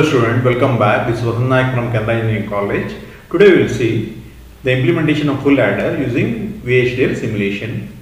Hello student, welcome back. This is Vasanth Nayak from Canara Engineering College. Today we will see the implementation of full adder using VHDL simulation.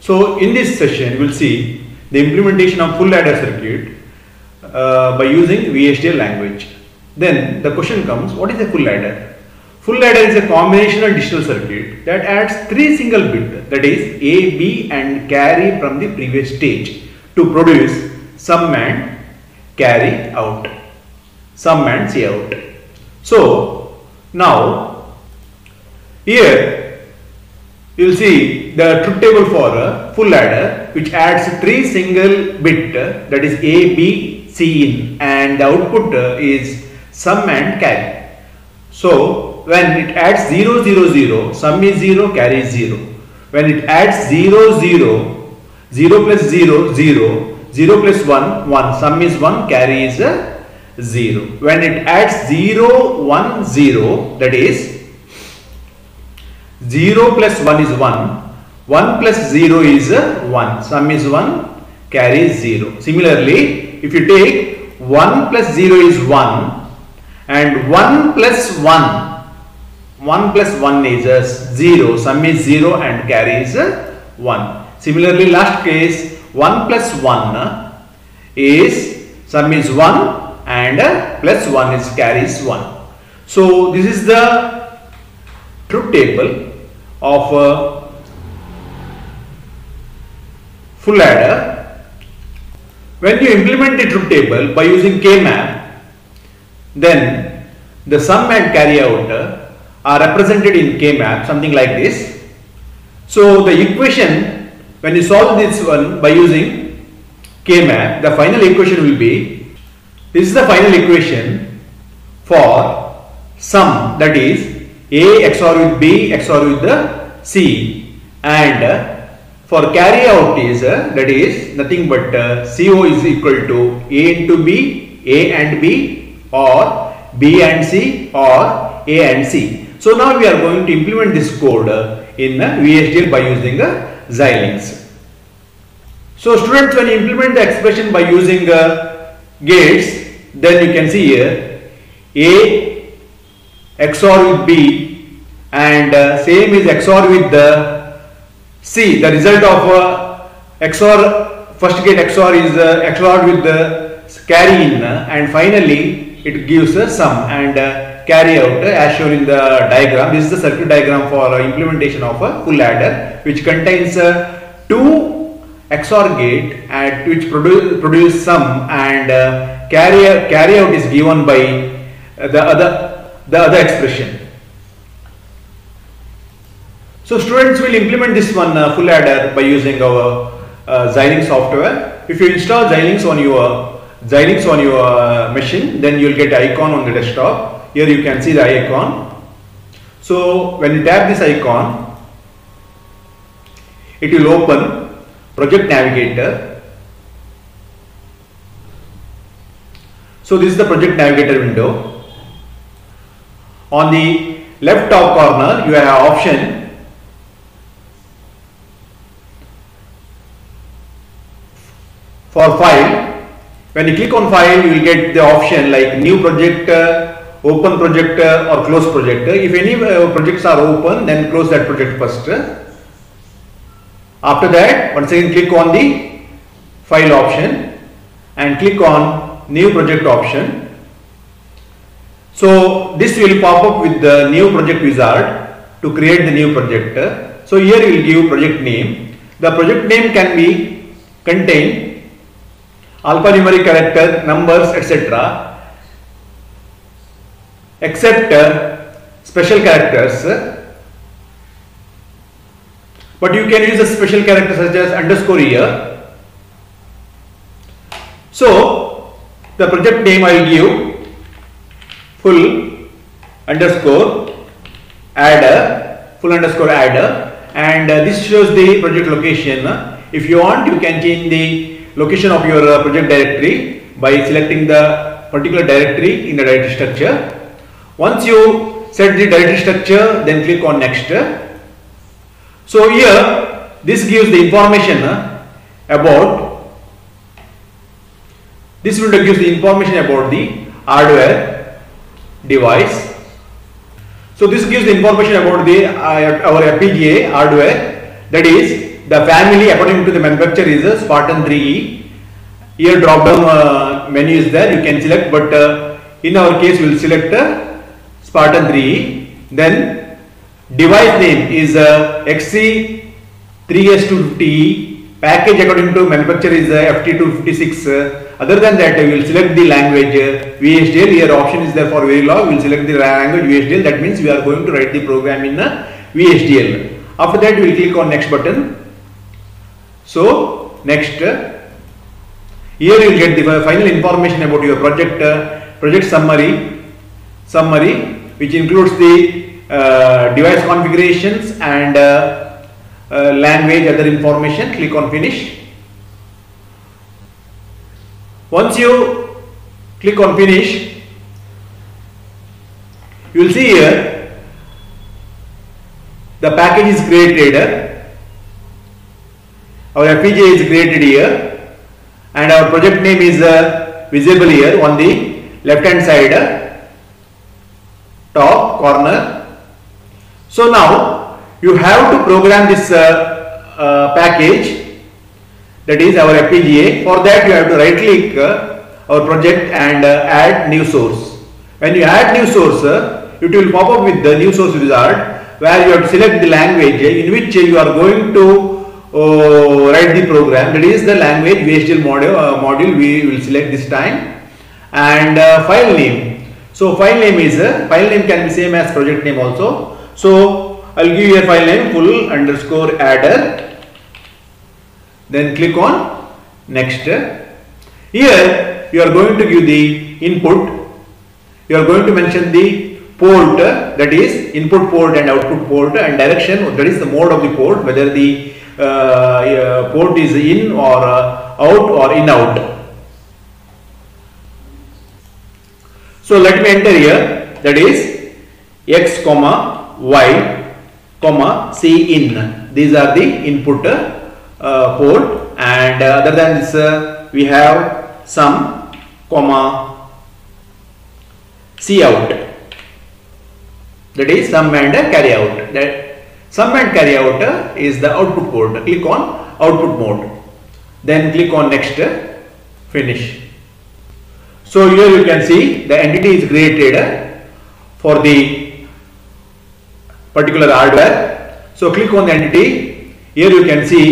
So in this session we will see the implementation of full adder circuit uh, by using VHDL language. Then the question comes, what is a full adder? Full adder is a combinational digital circuit that adds three single bit that is A, B and carry from the previous stage to produce sum and carry out. Sum and see out. So now here you will see the truth table for a full adder which adds three single bit that is A, B, C in and the output uh, is sum and carry. So when it adds 0 0 0 sum is 0 carry is 0. When it adds 0 0 0 plus 0 0 0 plus 1 1 sum is 1 carry is a 0. When it adds 0 1 0 that is 0 plus 1 is 1 1 plus 0 is uh, 1 sum is 1 carry is 0 similarly if you take 1 plus 0 is 1 and 1 plus 1 1 plus 1 is uh, 0 sum is 0 and carry is uh, 1 similarly last case 1 plus 1 uh, is sum is 1 and uh, plus 1 is carry is 1 so this is the truth table of uh, full adder. When you implement the truth table by using K-map, then the sum and carry out are represented in K-map something like this. So the equation when you solve this one by using K-map, the final equation will be this is the final equation for sum that is A XOR with B XOR with the C and for carry out is that is nothing but uh, CO is equal to A into B, A and B or B and C or A and C. So now we are going to implement this code in VHDL by using uh, Xilinx. So students when you implement the expression by using uh, gates then you can see here A XOR with B and uh, same is XOR with the C. The result of uh, XOR first gate XOR is uh, XOR with the carry in uh, and finally it gives a sum and uh, carry out as shown in the diagram. This is the circuit diagram for implementation of a full adder which contains uh, two XOR gate at which produce, produce sum and uh, carry, carry out is given by uh, the other the other expression. So students will implement this one uh, full adder by using our uh, Xilinx software. If you install Xilinx on your Xilinx on your uh, machine, then you will get icon on the desktop. Here you can see the icon. So when you tap this icon, it will open Project Navigator. So this is the Project Navigator window. On the left top corner, you have option for file. When you click on file, you will get the option like new project, uh, open project uh, or close project. If any uh, projects are open, then close that project first. After that, once again click on the file option and click on new project option. So this will pop up with the new project wizard to create the new project. So here you will give project name. The project name can be contain alphanumeric character, numbers, etc. except uh, special characters. But you can use a special character such as underscore here. So the project name I will give full underscore adder, full underscore adder, and uh, this shows the project location. If you want, you can change the location of your uh, project directory by selecting the particular directory in the directory structure. Once you set the directory structure, then click on next. So here, this gives the information about This window gives the information about the hardware device. So this gives the information about the uh, our FPGA hardware that is the family according to the manufacturer is a Spartan 3E. Here drop down uh, menu is there you can select but uh, in our case we will select uh, Spartan 3E. Then device name is uh, XC3S250E package according to manufacturer is uh, FT256 uh, other than that we will select the language uh, VHDL here option is there for Verilog we will select the language VHDL that means we are going to write the program in uh, VHDL after that we will click on next button. So next uh, here you will get the final information about your project project summary summary which includes the uh, device configurations and uh, uh, language other information click on finish. Once you click on finish you will see here the package is created. Our FPGA is created here and our project name is uh, visible here on the left hand side top corner so now you have to program this uh, uh, package that is our FPGA. For that you have to right click uh, our project and uh, add new source. When you add new source, uh, it will pop up with the new source wizard where you have to select the language in which you are going to uh, write the program. That is the language VHDL module, module we will select this time and file name. So file name is file name can be same as project name also. So I'll give you a file name full underscore adder. Then click on next. Here you are going to give the input. You are going to mention the port that is input port and output port and direction. That is the mode of the port whether the uh, uh, port is in or uh, out or in out so let me enter here. That is x comma y comma c in. These are the input uh, port. And uh, other than this uh, we have some comma C out. That is sum and carry out. That sum and carry out is the output port. Click on output mode. Then click on next finish so here you can see the entity is created for the particular hardware so click on the entity here you can see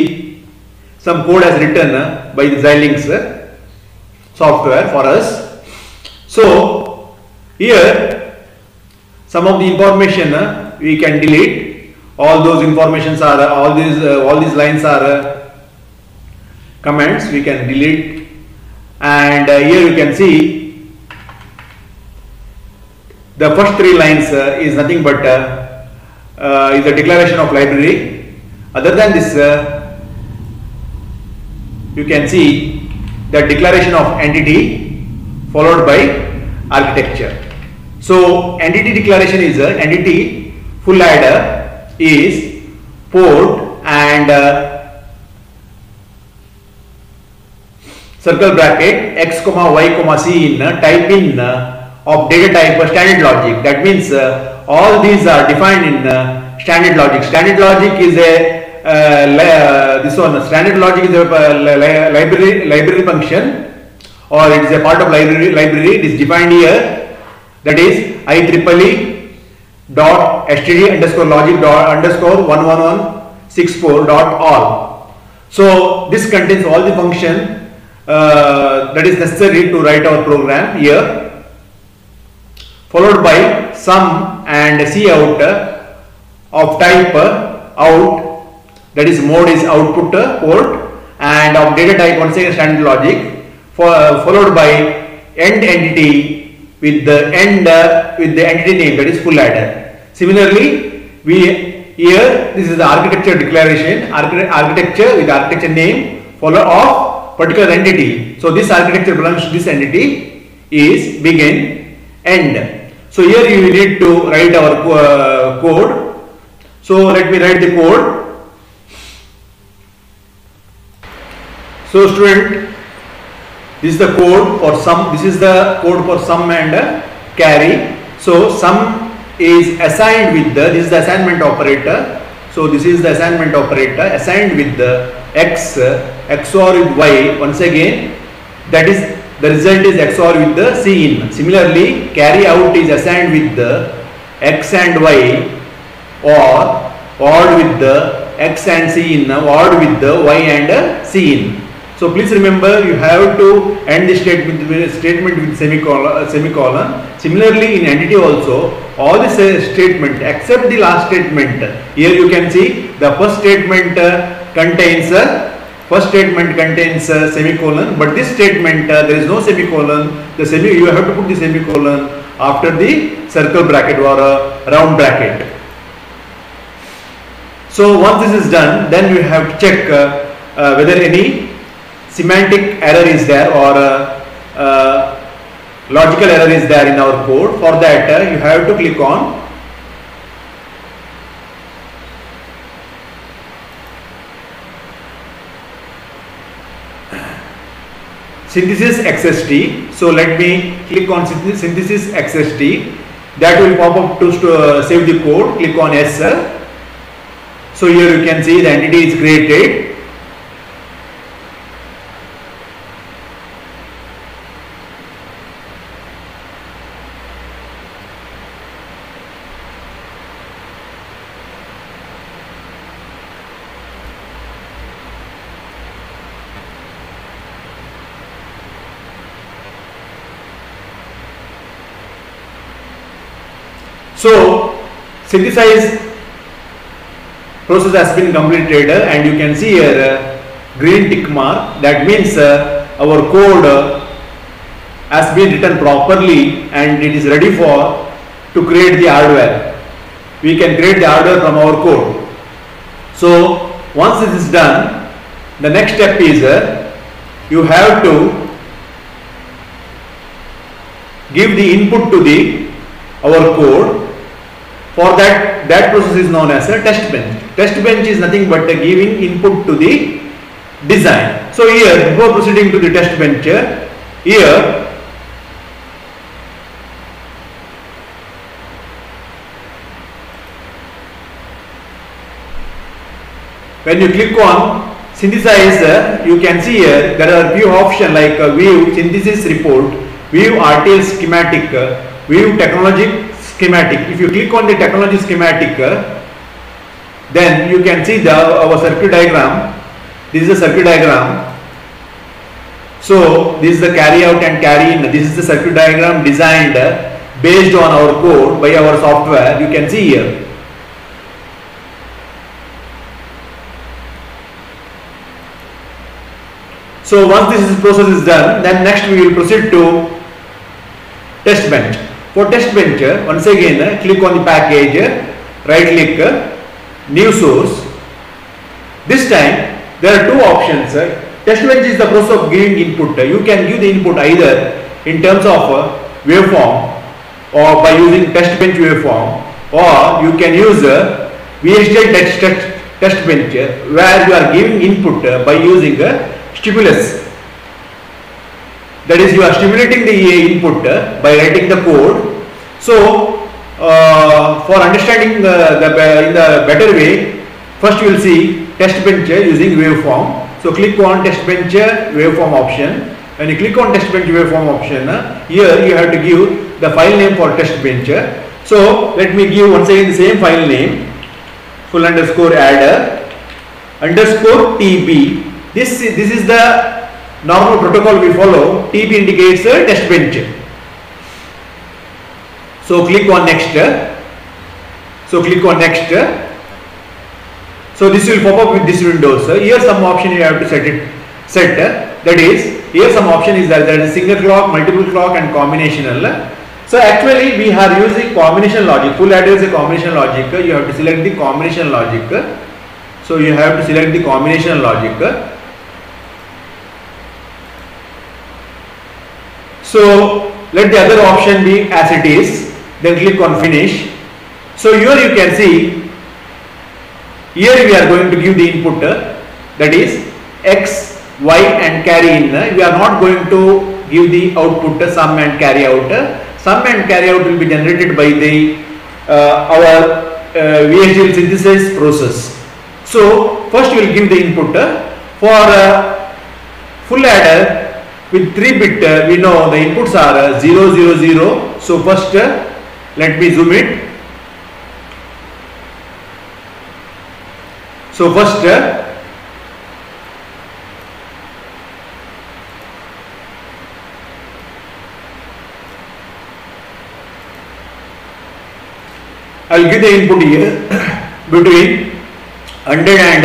some code has written by the Xilinx software for us. So here some of the information we can delete. All those informations are all these all these lines are comments we can delete and here you can see the first three lines uh, is nothing but uh, uh, is a declaration of library other than this you can see the declaration of entity followed by architecture. So entity declaration is a entity full adder is port and uh, circle bracket x comma y comma c in uh, type in uh, of data type uh, standard logic. That means uh, all these are defined in uh, standard logic. Standard logic is a uh, this one standard logic is a uh, library library function or it is a part of library library. It is defined here. That is IEEE dot std underscore logic dot underscore 11164 dot all. So this contains all the function uh, that is necessary to write our program here followed by sum and cout of type out that is mode is output port and of data type once again standard logic for, followed by end entity with the end with the entity name that is full adder. Similarly, we here this is the architecture declaration architecture with architecture name follow of particular entity. So this architecture belongs to this entity is begin end. So here you need to write our uh, code. So let me write the code So student, this is the code for sum this is the code for sum and uh, carry so sum is assigned with the this is the assignment operator so this is the assignment operator assigned with the x XOR with y once again that is the result is XOR with the C in. Similarly carry out is assigned with the x and y or OR with the x and c in OR with the y and c in. So please remember you have to end the statement with, statement with semicolon, semicolon. Similarly in entity also all the statement except the last statement. Here you can see the first statement uh, contains uh, first statement contains a semicolon but this statement uh, there is no semicolon. The semi you have to put the semicolon after the circle bracket or a round bracket. So once this is done then you have to check uh, uh, whether any semantic error is there or uh, uh, logical error is there in our code for that uh, you have to click on synthesis XST. So let me click on synthesis XST. That will pop up to uh, save the code. Click on S. So here you can see the entity is created. So synthesize process has been completed and you can see here uh, green tick mark that means uh, our code uh, has been written properly and it is ready for to create the hardware. We can create the hardware from our code. So once this is done the next step is you have to give the input to the our code for that, that process is known as a test bench. Test bench is nothing but a giving input to the design. So here, before proceeding to the test bench, here when you click on synthesizer, you can see here there are few options like view synthesis report, view RTL schematic, view technology schematic. If you click on the technology schematic, then you can see the our circuit diagram. This is the circuit diagram. So this is the carry out and carry in. This is the circuit diagram designed based on our code by our software. You can see here. So once this process is done, then next we will proceed to test bench. For test bench, once again click on the package, right click, new source. This time there are two options. Test bench is the process of giving input. You can give the input either in terms of uh, waveform or by using test bench waveform or you can use uh, VHDL test, test, test bench where you are giving input uh, by using a stimulus that is you are stimulating the EA input by writing the code. So uh, for understanding the, the, in the better way, first you will see test bench using waveform. So click on test bench waveform option. When you click on test bench waveform option, here you have to give the file name for test bench. So let me give once again the same file name full underscore adder underscore tb. This this is the normal protocol we follow, TB indicates a test bench. So click on next. So click on next. So this will pop up with this window. So here some option you have to set it. Set that is here some option is that there is single clock, multiple clock, and combinational. So actually we are using combination logic. Full adder is a combination logic. You have to select the combination logic. So you have to select the combination logic. So let the other option be as it is. Then click on finish. So here you can see here we are going to give the input that is x y and carry in. We are not going to give the output sum and carry out. Sum and carry out will be generated by the uh, our uh, VHDL synthesis process. So first we will give the input for uh, full adder with 3 bit uh, we know the inputs are uh, 0 0 0 so first uh, let me zoom it so first uh, I will give the input here between 100 and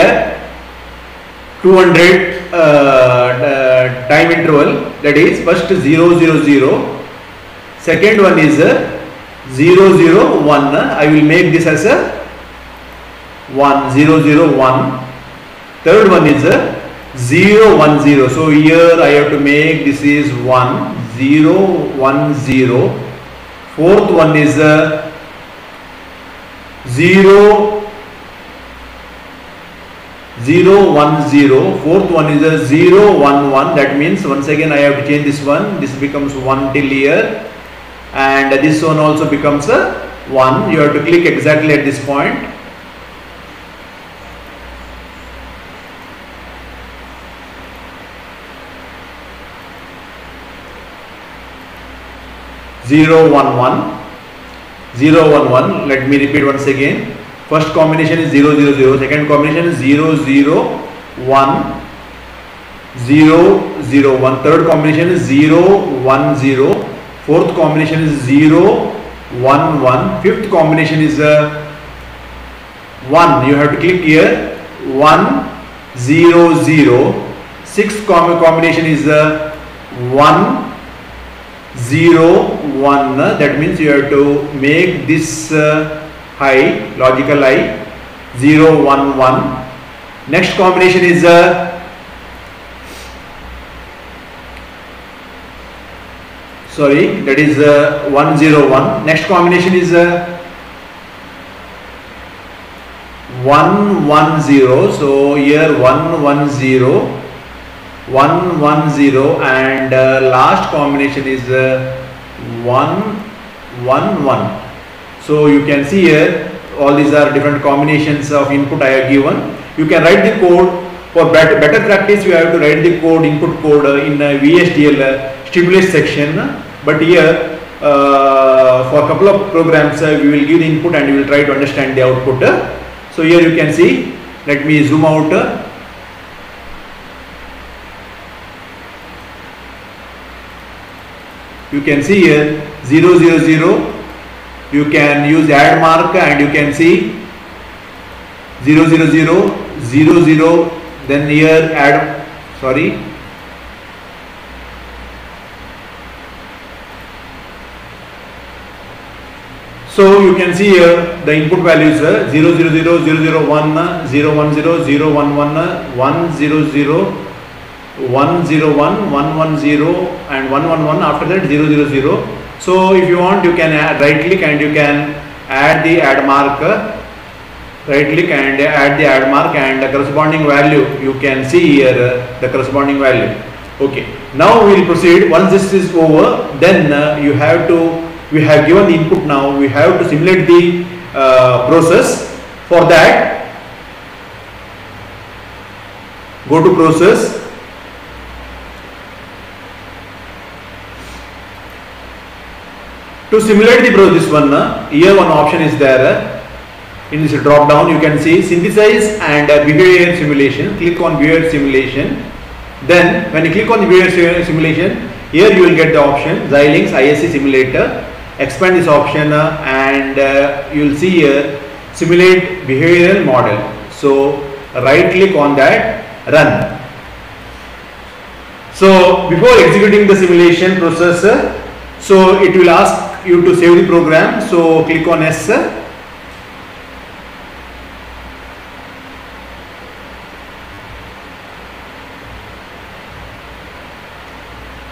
200 time interval that is first 0 0 0 second one is uh, 0 0 1 I will make this as a 1 0 0 1 third one is uh, 0 1 0 so here I have to make this is 1 0 1 0 fourth one is uh, 0 0 1 0 fourth one is a 0 1 1 that means once again I have to change this one. This becomes 1 till here. And this one also becomes a 1 you have to click exactly at this point. Zero one one. 0 1 1 let me repeat once again first combination is 0 0 0 second combination is 0 0 1 0 0 1 third combination is 0 1 0 fourth combination is 0 1 1 fifth combination is uh, 1 you have to click here. 1 0 0 sixth com combination is uh, 1 0 1 that means you have to make this uh, high logical high 0 1 1 next combination is uh, sorry that is uh, 101 next combination is uh, 110 so here 110 110 and uh, last combination is uh, 111 so you can see here all these are different combinations of input I have given. You can write the code. For better, better practice you have to write the code input code uh, in uh, VHDL uh, stimulus section. But here uh, for a couple of programs uh, we will give the input and we will try to understand the output. So here you can see let me zoom out. You can see here 0 0 0 you can use add mark and you can see 0 0 0 0 0 then here add sorry so you can see here the input values uh, 0 0 0 0 0 1 0 1 0 0 1 1 1 0 0 101 110 and 111 after that 000 so if you want you can add, right click and you can add the add mark. Right click and add the add mark and the corresponding value. You can see here the corresponding value. Okay. Now we will proceed. Once this is over then uh, you have to we have given the input now. We have to simulate the uh, process. For that go to process To simulate the process, one, here one option is there. In this drop down, you can see synthesize and behavior simulation. Click on behavior simulation. Then, when you click on the behavior simulation, here you will get the option Xilinx ISE simulator. Expand this option uh, and uh, you will see here simulate behavioral model. So, right click on that, run. So, before executing the simulation process, so it will ask you to save the program so click on S.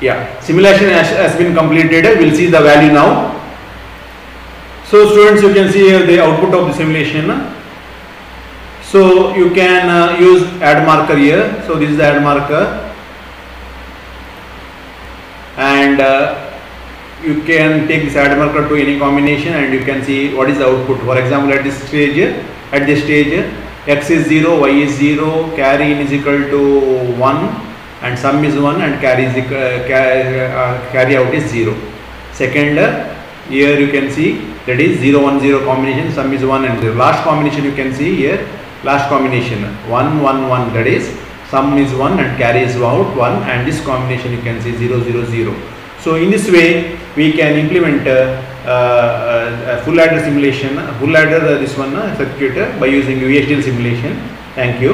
Yeah simulation has, has been completed. We'll see the value now. So students you can see here the output of the simulation. So you can uh, use add marker here. So this is the add marker. And uh, you can take this add marker to any combination and you can see what is the output. For example at this stage at this stage x is 0 y is 0 carry in is equal to 1 and sum is 1 and carry is uh, carry, uh, carry out is 0. 0 second here you can see that is 0 1 0 combination sum is 1 and 0 last combination you can see here last combination 1 1 1 that is sum is 1 and carry is out 1 and this combination you can see 0 0 0 so in this way we can implement uh, uh, full adder simulation full adder uh, this one circuit by using VHDL simulation. Thank you